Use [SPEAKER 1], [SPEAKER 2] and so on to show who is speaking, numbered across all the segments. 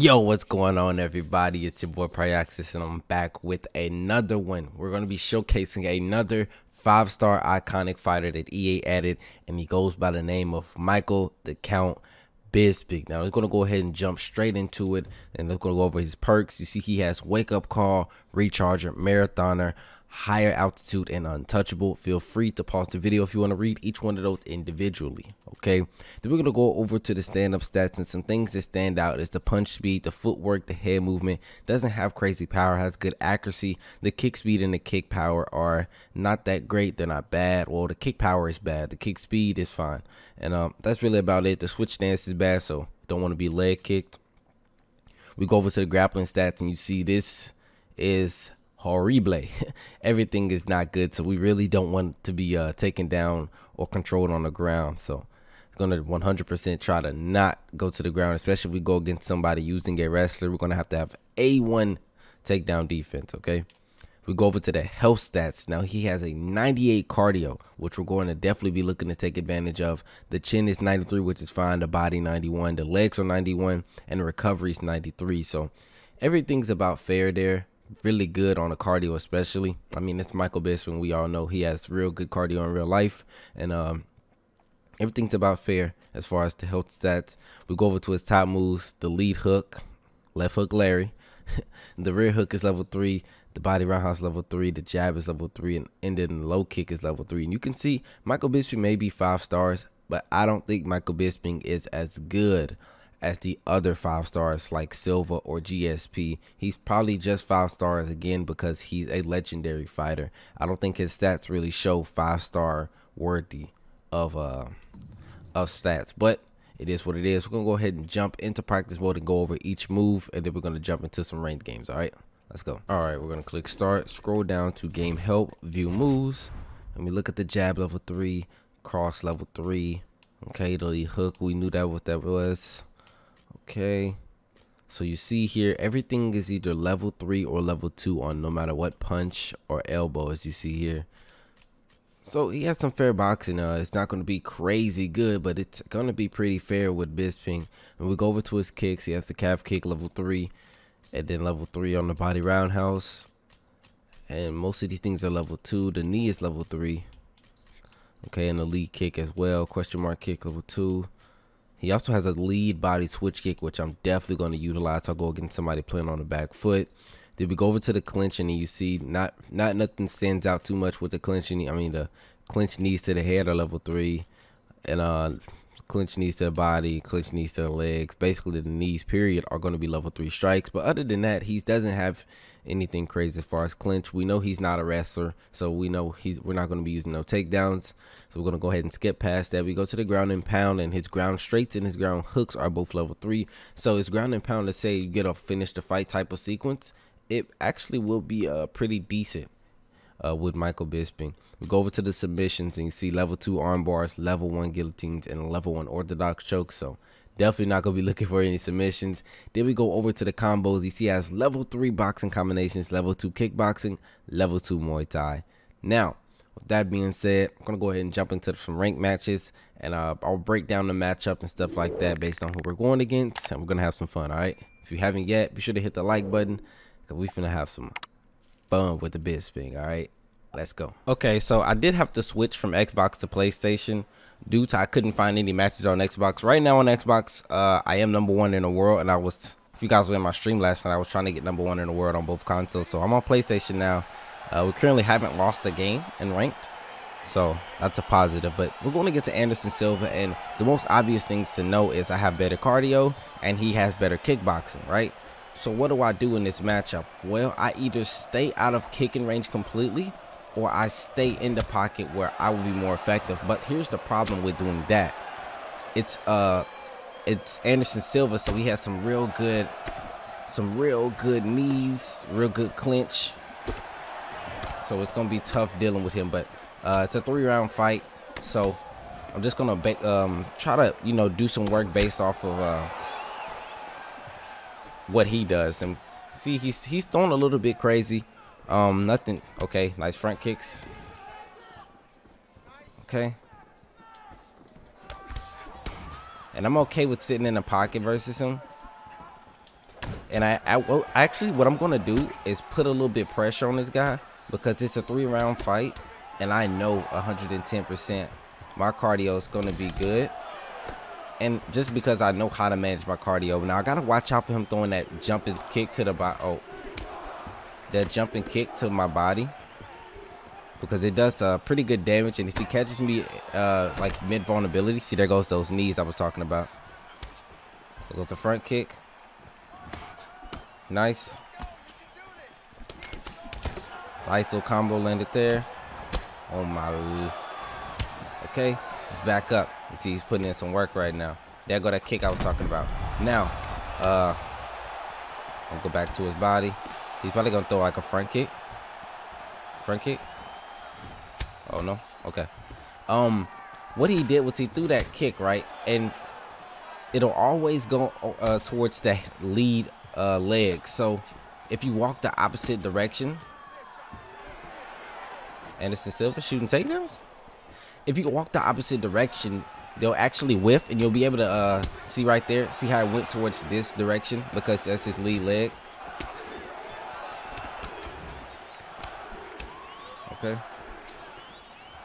[SPEAKER 1] Yo, what's going on, everybody? It's your boy Pryoxis, and I'm back with another one. We're going to be showcasing another five star iconic fighter that EA added, and he goes by the name of Michael the Count Bisping. Now, we're going to go ahead and jump straight into it, and we're going to go over his perks. You see, he has Wake Up Call, Recharger, Marathoner, higher altitude and untouchable. Feel free to pause the video if you want to read each one of those individually okay? Then we're going to go over to the stand-up stats and some things that stand out is the punch speed the footwork the head movement. Doesn't have crazy power has good accuracy. The kick speed and the kick power are not that great. They're not bad. Well the kick power is bad. The kick speed is fine. And um, that's really about it. The switch stance is bad so don't want to be leg kicked. We go over to the grappling stats and you see this is horrible. Everything is not good, so we really don't want to be uh, taken down or controlled on the ground. So going to 100% try to not go to the ground, especially if we go against somebody using a wrestler. We're going to have to have A1 takedown defense, okay? We go over to the health stats. Now he has a 98 cardio, which we're going to definitely be looking to take advantage of. The chin is 93, which is fine. The body 91. The legs are 91, and recovery is 93. So everything's about fair there really good on the cardio, especially. I mean, it's Michael Bisping. We all know he has real good cardio in real life, and um, everything's about fair as far as the health stats. We go over to his top moves: the lead hook, left hook, Larry. the rear hook is level three. The body roundhouse level three. The jab is level three, and, and then the low kick is level three. And you can see Michael Bisping may be five stars, but I don't think Michael Bisping is as good as the other five stars like Silva or GSP. He's probably just five stars again because he's a legendary fighter. I don't think his stats really show five star worthy of uh of stats, but it is what it is. We're gonna go ahead and jump into practice mode and go over each move, and then we're gonna jump into some ranked games. All right, let's go. All right, we're gonna click start, scroll down to game help, view moves, and we look at the jab level three, cross level three. Okay, the hook, we knew that what that was. Okay. So you see here, everything is either level 3 or level 2 on no matter what punch or elbow as you see here. So he has some fair boxing. Uh, it's not going to be crazy good, but it's going to be pretty fair with Bisping. And we go over to his kicks. He has the calf kick level 3 and then level 3 on the body roundhouse. And most of these things are level 2. The knee is level 3. Okay, and the lead kick as well. Question mark kick level 2. He also has a lead body switch kick, which I'm definitely going to utilize. I'll go against somebody playing on the back foot. Then we go over to the clinch, and you see not not nothing stands out too much with the clinching. I mean, the clinch knees to the head are level three, and uh, clinch knees to the body, clinch knees to the legs. Basically, the knees period are going to be level three strikes. But other than that, he doesn't have anything crazy as far as clinch. We know he's not a wrestler, so we know he's we're not going to be using no takedowns. So we're going to go ahead and skip past that. We go to the ground and pound, and his ground straights and his ground hooks are both level three. So his ground and pound, let's say you get a finish the fight type of sequence, it actually will be uh, pretty decent. Uh, with Michael Bisping. We go over to the submissions and you see level two arm bars, level one guillotines, and level one orthodox chokes. So Definitely not going to be looking for any submissions. Then we go over to the combos. You see has level 3 boxing combinations, level 2 kickboxing, level 2 Muay Thai. Now, with that being said, I'm going to go ahead and jump into some ranked matches. And uh, I'll break down the matchup and stuff like that based on who we're going against. And we're going to have some fun, all right? If you haven't yet, be sure to hit the like button. Because we finna have some fun with the Bisping, all right? Let's go. Okay, so I did have to switch from Xbox to PlayStation due to I couldn't find any matches on Xbox. Right now on Xbox, uh, I am number one in the world, and I was. If you guys were in my stream last night, I was trying to get number one in the world on both consoles. So I'm on PlayStation now. Uh, we currently haven't lost a game in ranked, so that's a positive. But we're going to get to Anderson Silva, and the most obvious things to know is I have better cardio, and he has better kickboxing, right? So what do I do in this matchup? Well, I either stay out of kicking range completely, or I stay in the pocket where I will be more effective. But here's the problem with doing that. It's uh it's Anderson Silva, so he has some real good some real good knees, real good clinch. So it's gonna be tough dealing with him, but uh, it's a three round fight. So I'm just gonna um, try to you know do some work based off of uh, what he does and see he's he's throwing a little bit crazy um, nothing. Okay, nice front kicks. Okay. And I'm okay with sitting in a pocket versus him. And I, I well, actually, what I'm gonna do is put a little bit pressure on this guy because it's a three round fight, and I know 110% my cardio is gonna be good. And just because I know how to manage my cardio, now I gotta watch out for him throwing that jumping kick to the body. Oh, that jumping kick to my body because it does uh, pretty good damage. And if he catches me uh, like mid vulnerability, see there goes those knees I was talking about. There goes the front kick. Nice. Nice little combo landed there. Oh my. Okay, let's back up. You see he's putting in some work right now. There go that kick I was talking about. Now, uh, I'll go back to his body. He's probably gonna throw like a front kick. Front kick. Oh no. Okay. Um, what he did was he threw that kick right, and it'll always go uh, towards that lead uh, leg. So if you walk the opposite direction, Anderson Silva shooting takedowns. If you walk the opposite direction, they'll actually whiff, and you'll be able to uh, see right there. See how it went towards this direction because that's his lead leg. Okay.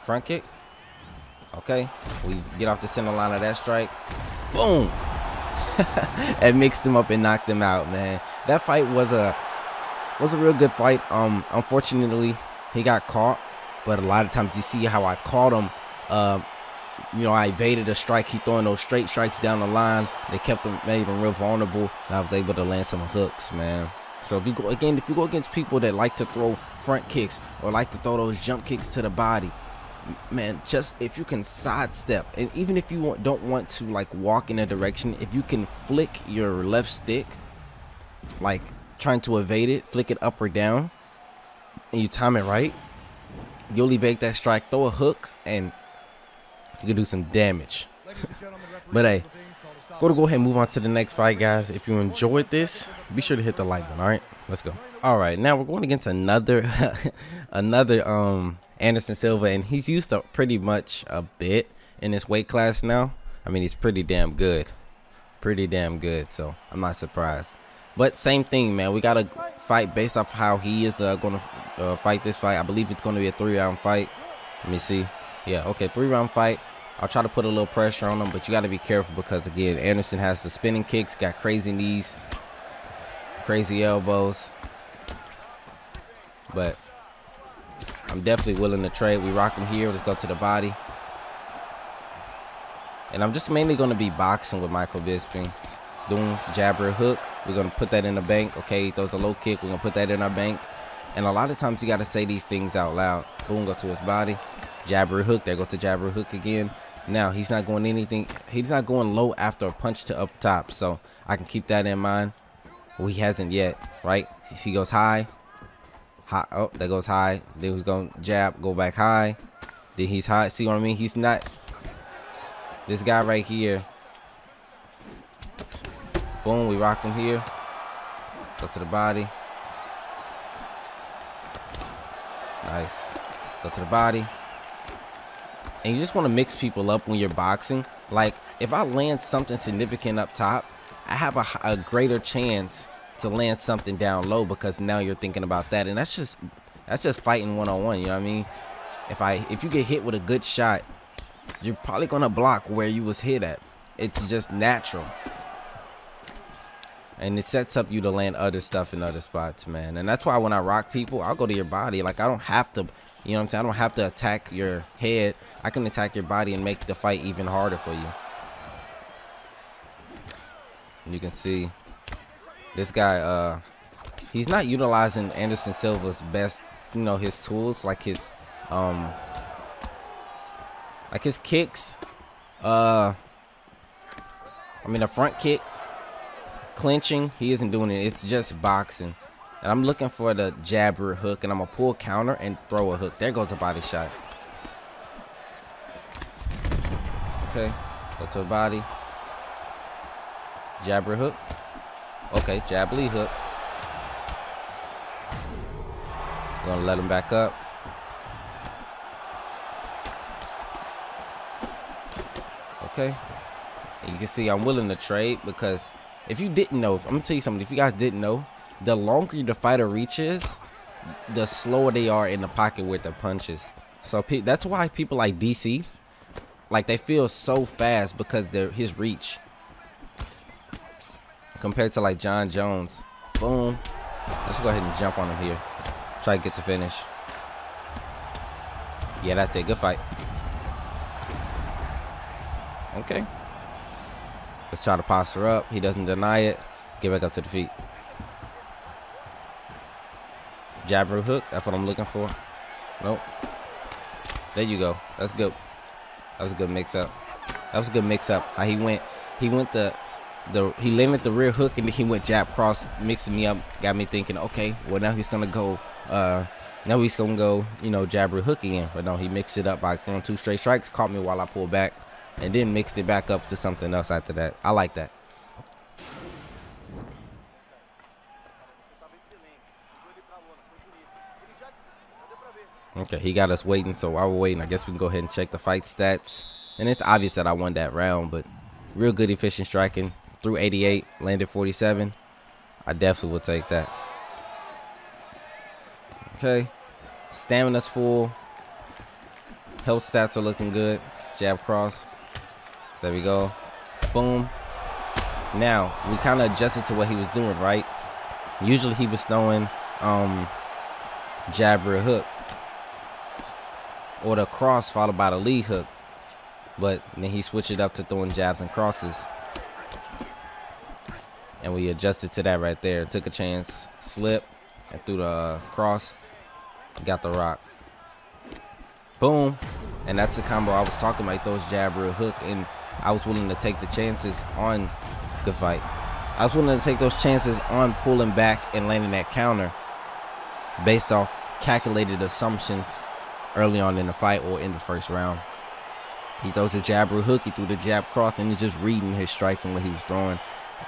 [SPEAKER 1] Front kick. Okay. We get off the center line of that strike. Boom. it mixed him up and knocked him out, man. That fight was a was a real good fight. Um, unfortunately, he got caught. But a lot of times you see how I caught him. Um, you know, I evaded a strike. He throwing those straight strikes down the line. They kept him made him real vulnerable. And I was able to land some hooks, man. So if you go again, if you go against people that like to throw front kicks or like to throw those jump kicks to the body, man, just if you can sidestep, and even if you want, don't want to like walk in a direction, if you can flick your left stick, like trying to evade it, flick it up or down, and you time it right, you'll evade that strike, throw a hook, and you can do some damage. but hey, go to go ahead and move on to the next fight, guys. If you enjoyed this, be sure to hit the like button. All right, let's go. All right, now we're going against another, another um Anderson Silva, and he's used up pretty much a bit in his weight class now. I mean, he's pretty damn good, pretty damn good. So I'm not surprised. But same thing, man. We gotta fight based off how he is uh, gonna uh, fight this fight. I believe it's gonna be a three round fight. Let me see. Yeah, okay, three round fight. I'll try to put a little pressure on him, but you got to be careful because again, Anderson has the spinning kicks, got crazy knees, crazy elbows. But I'm definitely willing to trade. We rock him here. Let's go to the body. And I'm just mainly going to be boxing with Michael Bisping. Doing jabber hook. We're going to put that in the bank. Okay, he throws a low kick. We're going to put that in our bank. And a lot of times you got to say these things out loud. Boom, go to his body. Jabber hook. There goes the jabber hook again. Now, he's not going anything. He's not going low after a punch to up top. So I can keep that in mind. Well, he hasn't yet, right? He goes high. High. Oh, that goes high. Then he's going to jab, go back high. Then he's high. See what I mean? He's not. This guy right here. Boom, we rock him here. Go to the body. Nice. Go to the body. And you just want to mix people up when you're boxing. Like, if I land something significant up top, I have a, a greater chance to land something down low because now you're thinking about that. And that's just that's just fighting one on one, you know what I mean? If I if you get hit with a good shot, you're probably gonna block where you was hit at. It's just natural. And it sets up you to land other stuff in other spots, man. And that's why when I rock people, I'll go to your body. Like I don't have to, you know what I'm saying? I don't have to attack your head. I can attack your body and make the fight even harder for you. And you can see this guy, uh, he's not utilizing Anderson Silva's best, you know, his tools like his, um, like his kicks. Uh, I mean, a front kick, clinching, he isn't doing it. It's just boxing. And I'm looking for the jabber hook, and I'm to pull counter and throw a hook. There goes a body shot. Okay, go to the body. Jabber hook. Okay, jab lead hook. Gonna let him back up. Okay. And you can see I'm willing to trade because If you didn't know, I'm gonna tell you something. If you guys didn't know, the longer the fighter reaches, the slower they are in the pocket with the punches. So that's why people like DC, like they feel so fast because they're his reach compared to like Jon Jones. Boom. Let's go ahead and jump on him here. Try to get to finish. Yeah, that's it. Good fight. Okay. Let's try to posture up. He doesn't deny it. Get back up to the feet. Jabber hook. That's what I'm looking for. Nope. There you go. That's good. That was a good mix up. That was a good mix up. How he went. He went the the he landed the rear hook and then he went jab cross, mixing me up. Got me thinking, okay, well now he's gonna go. uh Now he's gonna go, you know, jabber hook again. But no, he mixed it up by throwing two straight strikes. Caught me while I pulled back, and then mixed it back up to something else after that. I like that. Okay, he got us waiting, so while we're waiting, I guess we can go ahead and check the fight stats. And it's obvious that I won that round, but real good efficient striking. Through 88, landed 47. I definitely will take that. Okay. Stamina's full. Health stats are looking good. Jab cross. There we go. Boom. Now, we kind of adjusted to what he was doing, right? Usually he was throwing um, jab rear hook or the cross followed by the lead hook. But then he switched it up to throwing jabs and crosses. And we adjusted to that right there. Took a chance, slip, and threw the uh, cross. Got the rock. Boom. And that's the combo I was talking about. Those jab real hook. And I was willing to take the chances on good fight. I was willing to take those chances on pulling back and landing that counter based off calculated assumptions early on in the fight or in the first round. He throws a jab or hook, he threw the jab cross, and he's just reading his strikes and what he was throwing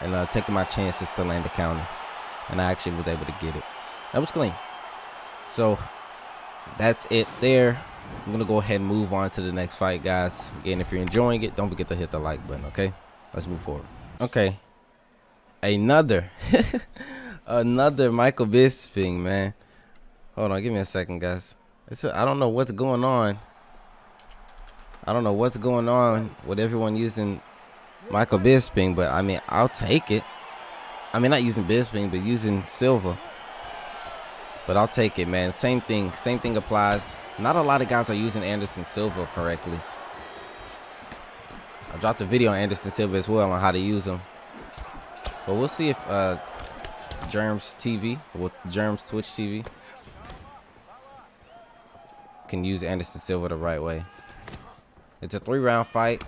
[SPEAKER 1] and uh, taking my chances to land the counter. And I actually was able to get it. That was clean. So that's it there. I'm going to go ahead and move on to the next fight, guys. Again, if you're enjoying it, don't forget to hit the like button, okay? Let's move forward. Okay. Another. Another Michael Bisping, man. Hold on, give me a second, guys. It's a, I don't know what's going on. I don't know what's going on with everyone using Michael Bisping, but I mean, I'll take it. I mean, not using Bisping, but using Silva. But I'll take it, man. Same thing. Same thing applies. Not a lot of guys are using Anderson Silva correctly. I dropped a video on Anderson Silva as well on how to use him. But we'll see if uh, Germs TV, with Germs Twitch TV, can use Anderson Silva the right way. It's a three round fight.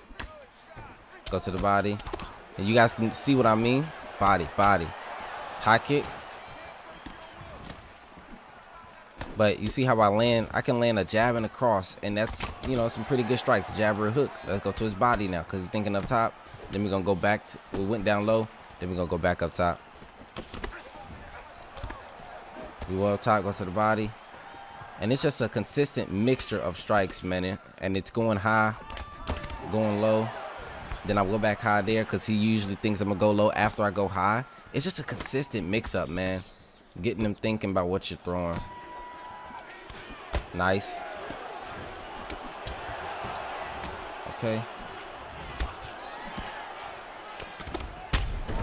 [SPEAKER 1] Go to the body. And you guys can see what I mean. Body, body. High kick. But you see how I land? I can land a jab and a cross. And that's, you know, some pretty good strikes. Jab or a hook. Let's go to his body now because he's thinking up top. Then we're going to go back. To, we went down low. Then we're going to go back up top. We will top, go to the body. And it's just a consistent mixture of strikes, man. And it's going high, going low. Then I go back high there because he usually thinks I'm going to go low after I go high. It's just a consistent mix-up, man. Getting them thinking about what you're throwing. Nice. Okay.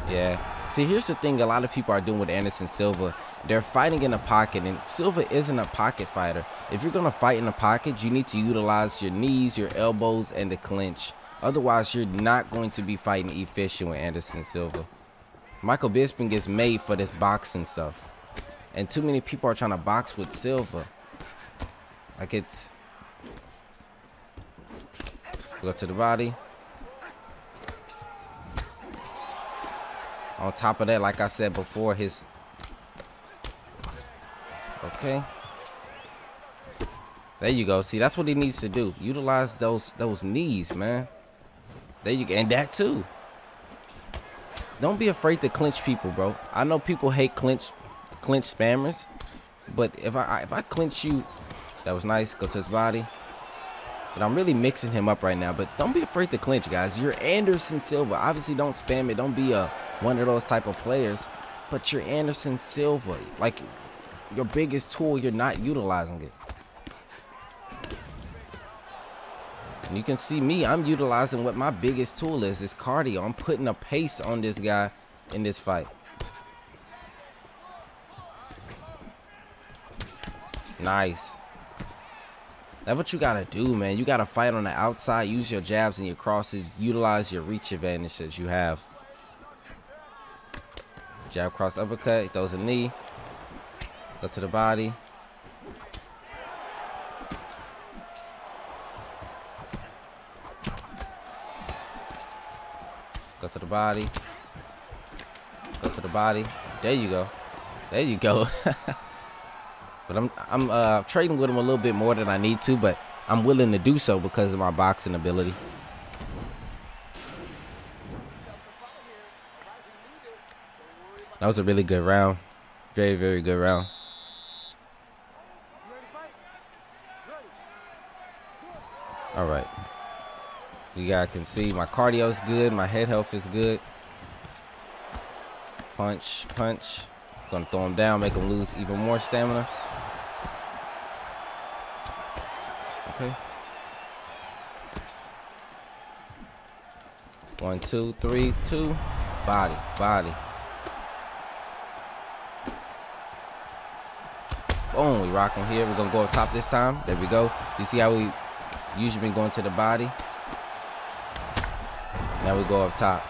[SPEAKER 1] Yeah. See, here's the thing a lot of people are doing with Anderson Silva they're fighting in a pocket, and Silva isn't a pocket fighter. If you're going to fight in a pocket, you need to utilize your knees, your elbows, and the clinch. Otherwise, you're not going to be fighting efficient with Anderson Silva. Michael Bisping gets made for this boxing stuff. And too many people are trying to box with Silva. Like it's... Go to the body. On top of that, like I said before, his Okay. There you go. See, that's what he needs to do. Utilize those those knees, man. There you go. And that too. Don't be afraid to clinch people, bro. I know people hate clinch clinch spammers, but if I if I clinch you, that was nice. Go to his body. But I'm really mixing him up right now. But don't be afraid to clinch, guys. You're Anderson Silva. Obviously, don't spam it. Don't be a one of those type of players, but you're Anderson Silva. Like your biggest tool, you're not utilizing it. And you can see me, I'm utilizing what my biggest tool is, is cardio. I'm putting a pace on this guy in this fight. Nice. That's what you gotta do, man. You gotta fight on the outside, use your jabs and your crosses, utilize your reach advantage that you have. Jab cross uppercut, throws a knee. Go to the body. Go to the body. Go to the body. There you go. There you go. but I'm I'm uh, trading with him a little bit more than I need to, but I'm willing to do so because of my boxing ability. That was a really good round. Very, very good round. All right. You guys can see my cardio is good. My head health is good. Punch, punch. Gonna throw him down, make him lose even more stamina. Okay. One, two, three, two. Body, body. Boom, we rock him here. We're gonna go up top this time. There we go. You see how we usually been going to the body? Now we go up top.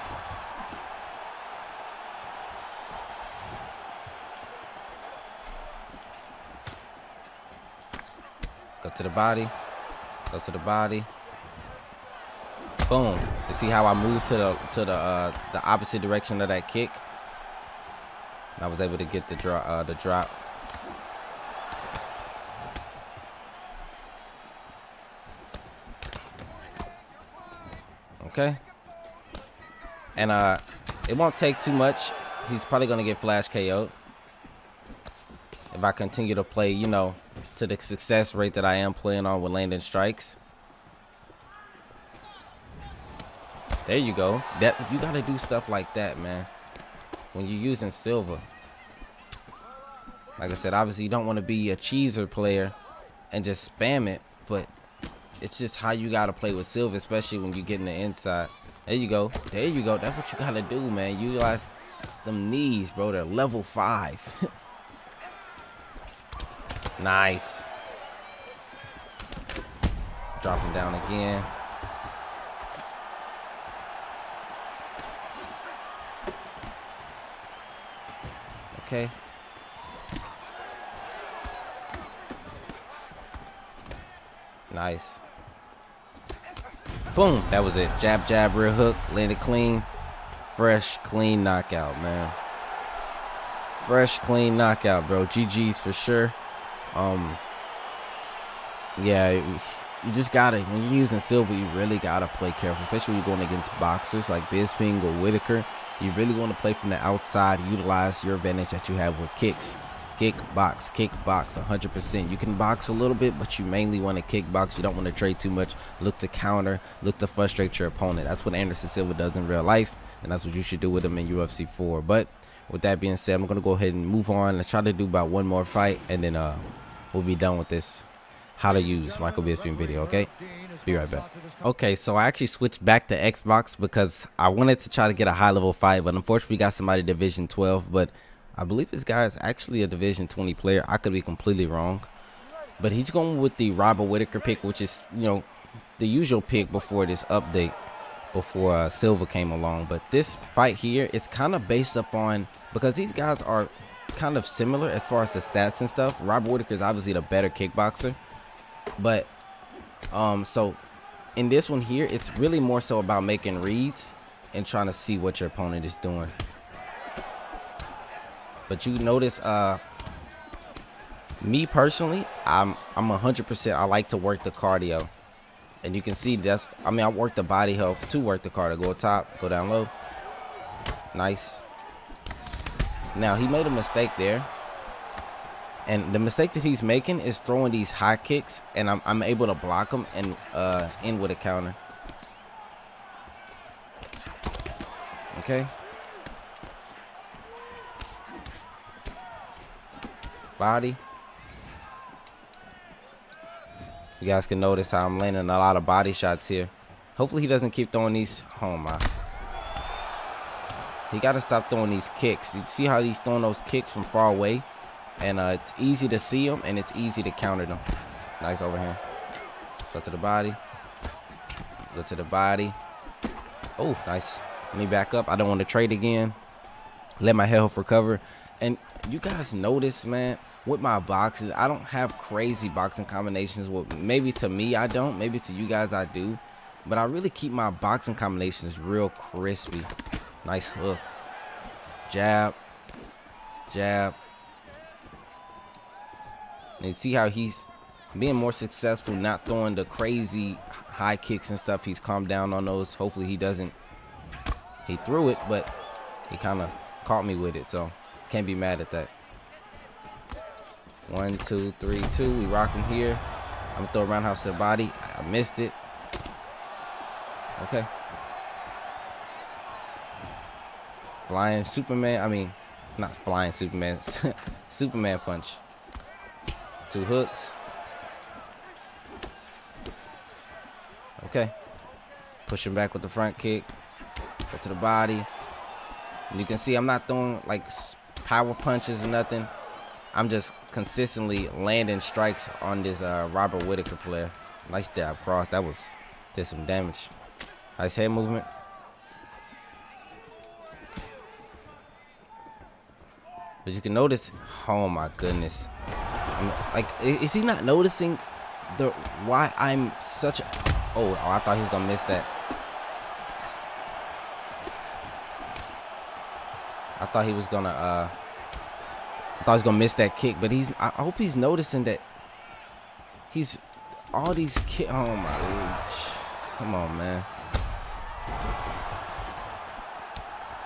[SPEAKER 1] Go to the body. Go to the body. Boom. You see how I moved to the to the uh, the opposite direction of that kick? I was able to get the drop uh, the drop. Okay. And uh, it won't take too much. He's probably gonna get flash KO'd if I continue to play, you know, to the success rate that I am playing on with landing strikes. There you go. That you gotta do stuff like that, man. When you're using Silva. Like I said, obviously you don't want to be a cheeser player and just spam it, but it's just how you gotta play with Silva, especially when you get in the inside. There you go. There you go. That's what you gotta do, man. Utilize them knees, bro. They're level five. nice. Drop him down again. Okay. Nice. Boom. That was it. Jab, jab, rear hook. Landed clean. Fresh, clean knockout, man. Fresh, clean knockout, bro. GG's for sure. Um, yeah, you just gotta when you're using Silva, you really gotta play careful, especially when you're going against boxers like Bisping or Whittaker. You really want to play from the outside, utilize your advantage that you have with kicks. Kick, box, 100%. You can box a little bit, but you mainly want to kickbox. You don't want to trade too much. Look to counter, look to frustrate your opponent. That's what Anderson Silva does in real life, and that's what you should do with him in UFC 4. But with that being said, I'm to go ahead and move on. Let's try to do about one more fight, and then uh, we'll be done with this how to use Michael Bisping video, okay? Be right back. Okay, so I actually switched back to Xbox because I wanted to try to get a high level fight, but unfortunately got somebody Division 12, but I believe this guy is actually a Division 20 player. I could be completely wrong. But he's going with the Robert Whittaker pick, which is, you know, the usual pick before this update, before uh, Silva came along. But this fight here, it's kind of based upon, because these guys are kind of similar as far as the stats and stuff. Robert Whittaker is obviously the better kickboxer. But, um, so in this one here, it's really more so about making reads and trying to see what your opponent is doing. But you notice, uh, me personally, I'm I'm 100%. I like to work the cardio, and you can see that's. I mean, I work the body health to work the cardio. Go top, go down low. Nice. Now he made a mistake there, and the mistake that he's making is throwing these high kicks, and I'm I'm able to block them and uh, in with a counter. Okay. Body. You guys can notice how I'm landing a lot of body shots here. Hopefully he doesn't keep throwing these. Oh my. He got to stop throwing these kicks. You see how he's throwing those kicks from far away? And uh, it's easy to see them and it's easy to counter them. Nice overhand. Go to the body. Go to the body. Oh, nice. Let me back up. I don't want to trade again. Let my health recover. And you guys notice, man, with my boxing, I don't have crazy boxing combinations. Well, maybe to me I don't. Maybe to you guys I do. But I really keep my boxing combinations real crispy. Nice hook. Jab. Jab. And see how he's being more successful, not throwing the crazy high kicks and stuff. He's calmed down on those. Hopefully he doesn't. He threw it, but he kind of caught me with it. So can't be mad at that. One, two, three, two. We rocking here. I'm gonna throw a roundhouse to the body. I missed it. Okay. Flying Superman. I mean, not flying Superman. Superman punch. Two hooks. Okay. Pushing back with the front kick. So to the body. And you can see I'm not throwing like power punches or nothing. I'm just consistently landing strikes on this uh, Robert Whittaker player. Nice jab cross. That was did some damage. Nice head movement. But you can notice, oh my goodness. I'm, like, is he not noticing the why I'm such oh, oh, I thought he was gonna miss that. I thought he was gonna uh I thought he was gonna miss that kick, but he's I hope he's noticing that he's all these kick oh my gosh. Come on man.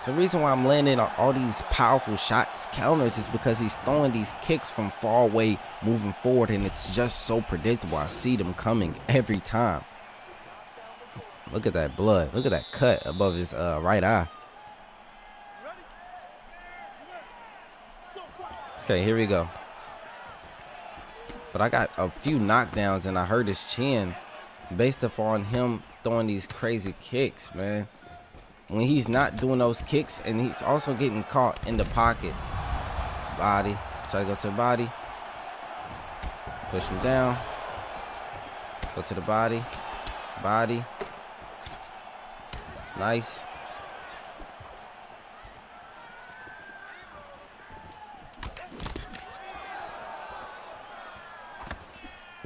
[SPEAKER 1] The reason why I'm landing on all these powerful shots counters is because he's throwing these kicks from far away moving forward and it's just so predictable. I see them coming every time. Look at that blood. Look at that cut above his uh, right eye. Okay, here we go. But I got a few knockdowns and I hurt his chin based upon him throwing these crazy kicks, man when he's not doing those kicks and he's also getting caught in the pocket. Body. Try to go to the body. Push him down. Go to the body. Body. Nice.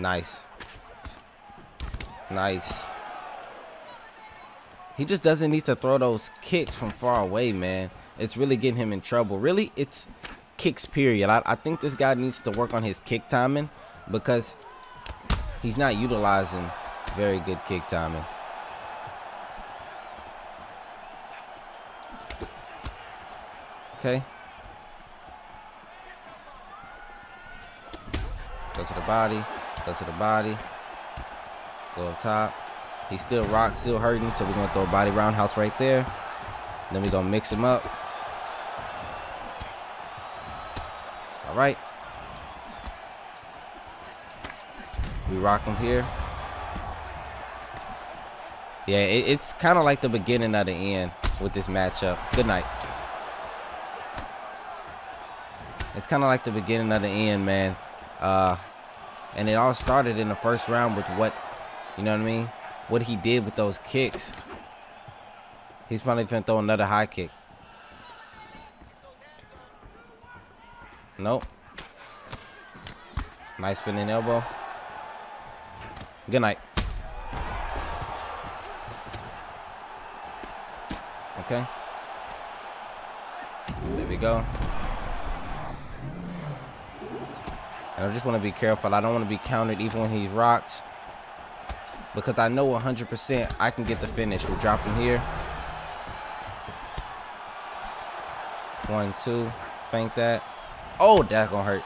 [SPEAKER 1] Nice. Nice. He just doesn't need to throw those kicks from far away, man. It's really getting him in trouble. Really, it's kicks, period. I, I think this guy needs to work on his kick timing because he's not utilizing very good kick timing. Okay. Go to the body. To the body. Go up top. He's still rock, still hurting, so we're gonna throw a body roundhouse right there. Then we're gonna mix him up. All right. We rock him here. Yeah, it, it's kind of like the beginning of the end with this matchup. Good night. It's kind of like the beginning of the end, man. Uh, and it all started in the first round with what, you know what I mean? what he did with those kicks. He's probably gonna throw another high kick. Nope. Nice spinning elbow. Good night. Okay. There we go. And I just want to be careful. I don't want to be countered even when he's rocked because I know 100% I can get the finish. We're dropping here. One, two. Feint that. Oh, that's going to hurt.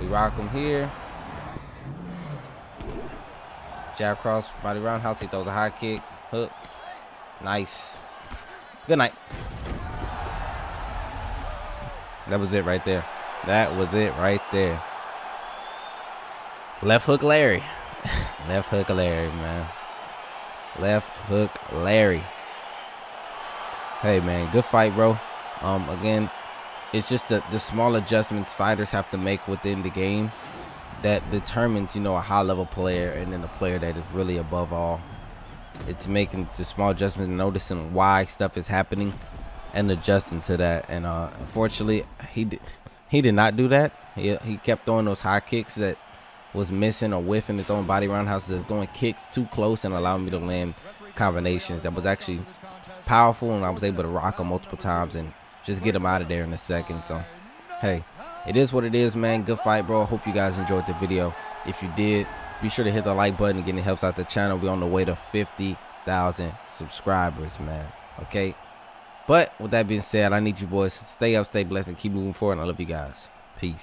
[SPEAKER 1] We rock him here. Jab cross, body roundhouse. He throws a high kick. Hook. Nice. Good night. That was it right there. That was it right there. Left hook Larry. Left hook Larry, man. Left hook Larry. Hey, man, good fight, bro. Um, again, it's just the, the small adjustments fighters have to make within the game that determines, you know, a high level player and then a player that is really above all. It's making the small adjustments, and noticing why stuff is happening, and adjusting to that. And uh, unfortunately, he did he did not do that. He he kept throwing those high kicks that was missing or whiffing and throwing body roundhouses, throwing kicks too close and allowing me to land combinations that was actually powerful, and I was able to rock him multiple times and just get him out of there in a second. So, hey, it is what it is, man. Good fight, bro. Hope you guys enjoyed the video. If you did, be sure to hit the like button. Again, it helps out the channel. We're on the way to 50,000 subscribers, man. Okay? But with that being said, I need you boys to stay up, stay blessed, and keep moving forward. And I love you guys. Peace.